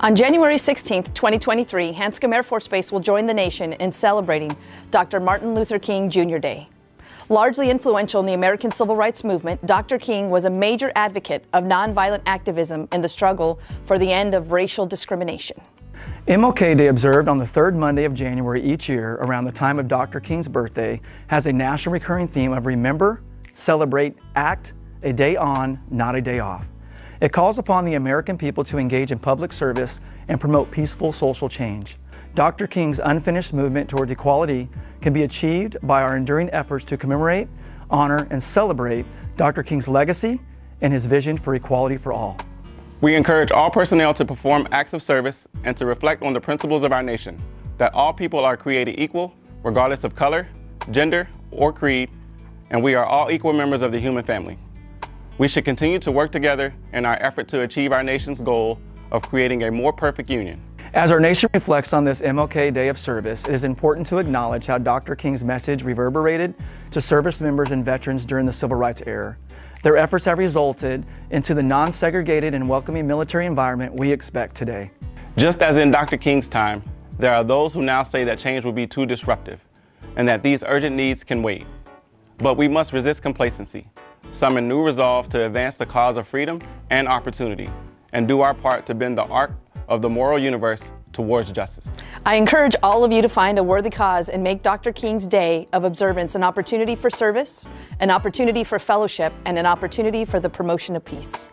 On January 16, 2023, Hanscom Air Force Base will join the nation in celebrating Dr. Martin Luther King Jr. Day. Largely influential in the American civil rights movement, Dr. King was a major advocate of nonviolent activism in the struggle for the end of racial discrimination. MLK Day, observed on the third Monday of January each year around the time of Dr. King's birthday, has a national recurring theme of remember, celebrate, act, a day on, not a day off. It calls upon the American people to engage in public service and promote peaceful social change. Dr. King's unfinished movement towards equality can be achieved by our enduring efforts to commemorate, honor, and celebrate Dr. King's legacy and his vision for equality for all. We encourage all personnel to perform acts of service and to reflect on the principles of our nation that all people are created equal, regardless of color, gender, or creed, and we are all equal members of the human family. We should continue to work together in our effort to achieve our nation's goal of creating a more perfect union. As our nation reflects on this MLK Day of Service, it is important to acknowledge how Dr. King's message reverberated to service members and veterans during the Civil Rights era. Their efforts have resulted into the non-segregated and welcoming military environment we expect today. Just as in Dr. King's time, there are those who now say that change will be too disruptive and that these urgent needs can wait. But we must resist complacency summon new resolve to advance the cause of freedom and opportunity, and do our part to bend the arc of the moral universe towards justice. I encourage all of you to find a worthy cause and make Dr. King's Day of Observance an opportunity for service, an opportunity for fellowship, and an opportunity for the promotion of peace.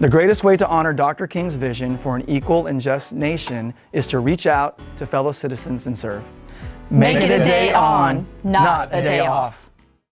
The greatest way to honor Dr. King's vision for an equal and just nation is to reach out to fellow citizens and serve. Make, Make it, a day, day on, not, not a day, day off. off.